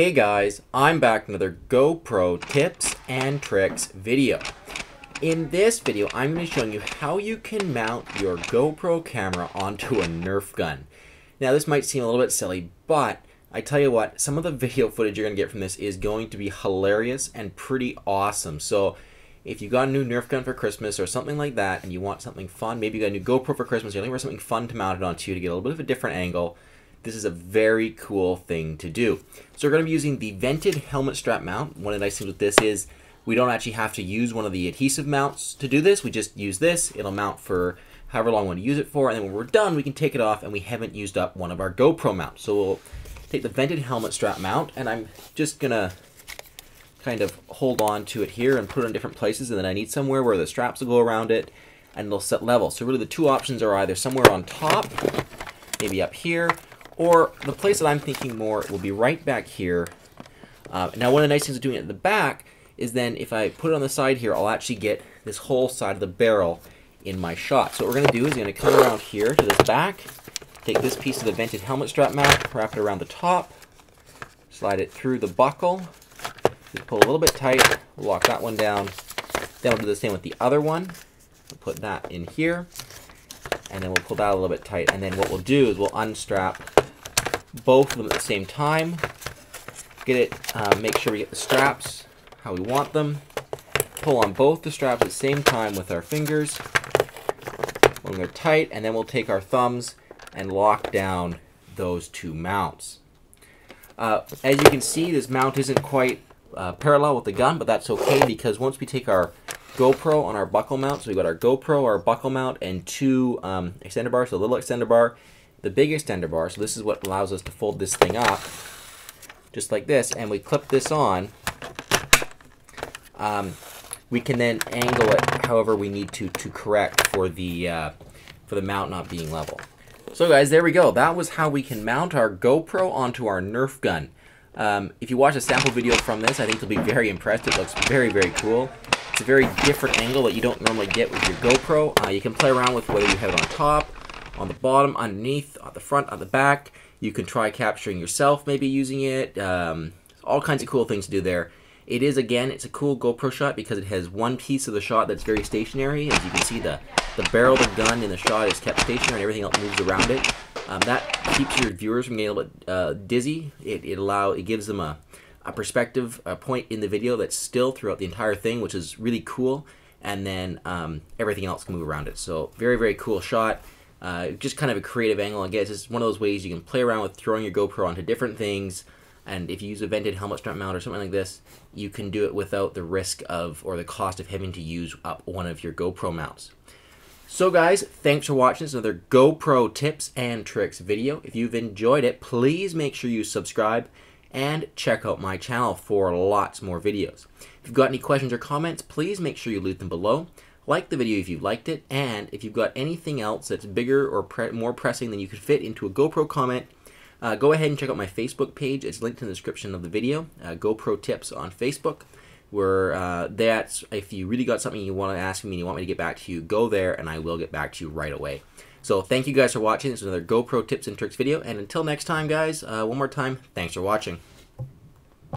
Hey guys, I'm back with another GoPro tips and tricks video. In this video, I'm going to show you how you can mount your GoPro camera onto a Nerf gun. Now this might seem a little bit silly, but I tell you what, some of the video footage you're going to get from this is going to be hilarious and pretty awesome. So if you got a new Nerf gun for Christmas or something like that and you want something fun, maybe you got a new GoPro for Christmas, you're looking for something fun to mount it onto to get a little bit of a different angle, this is a very cool thing to do. So we're going to be using the vented helmet strap mount. One of the nice things with this is we don't actually have to use one of the adhesive mounts to do this. We just use this. It'll mount for however long we want to use it for. And then when we're done, we can take it off and we haven't used up one of our GoPro mounts. So we'll take the vented helmet strap mount and I'm just going to kind of hold on to it here and put it in different places. And then I need somewhere where the straps will go around it and it'll set level. So really the two options are either somewhere on top, maybe up here, or the place that I'm thinking more will be right back here. Uh, now, one of the nice things of doing it at the back is then if I put it on the side here, I'll actually get this whole side of the barrel in my shot. So what we're going to do is going to come around here to this back, take this piece of the vented helmet strap mount, wrap it around the top, slide it through the buckle, just pull a little bit tight, lock that one down. Then we'll do the same with the other one. Put that in here, and then we'll pull that a little bit tight. And then what we'll do is we'll unstrap both of them at the same time. Get it, uh, make sure we get the straps how we want them. Pull on both the straps at the same time with our fingers when they're tight, and then we'll take our thumbs and lock down those two mounts. Uh, as you can see, this mount isn't quite uh, parallel with the gun, but that's okay because once we take our GoPro on our buckle mount, so we've got our GoPro, our buckle mount, and two um, extender bars, so a little extender bar, the big extender bar. So this is what allows us to fold this thing up, just like this, and we clip this on. Um, we can then angle it however we need to to correct for the uh, for the mount not being level. So guys, there we go. That was how we can mount our GoPro onto our Nerf gun. Um, if you watch a sample video from this, I think you'll be very impressed. It looks very, very cool. It's a very different angle that you don't normally get with your GoPro. Uh, you can play around with whether you have it on top, on the bottom, underneath, on the front, on the back. You can try capturing yourself, maybe using it. Um, all kinds of cool things to do there. It is, again, it's a cool GoPro shot because it has one piece of the shot that's very stationary. As you can see, the, the barrel of the gun in the shot is kept stationary and everything else moves around it. Um, that keeps your viewers from getting a little bit uh, dizzy. It, it, allow, it gives them a, a perspective, a point in the video that's still throughout the entire thing, which is really cool. And then um, everything else can move around it. So very, very cool shot. Uh, just kind of a creative angle. I guess it's one of those ways you can play around with throwing your GoPro onto different things. And if you use a vented helmet strap mount or something like this, you can do it without the risk of or the cost of having to use up one of your GoPro mounts. So guys, thanks for watching this another GoPro tips and tricks video. If you've enjoyed it, please make sure you subscribe and check out my channel for lots more videos. If you've got any questions or comments, please make sure you leave them below. Like the video if you liked it, and if you've got anything else that's bigger or pre more pressing than you could fit into a GoPro comment, uh, go ahead and check out my Facebook page. It's linked in the description of the video, uh, GoPro Tips on Facebook, where uh, that's, if you really got something you want to ask me and you want me to get back to you, go there and I will get back to you right away. So thank you guys for watching. This is another GoPro Tips and Tricks video, and until next time, guys, uh, one more time, thanks for watching.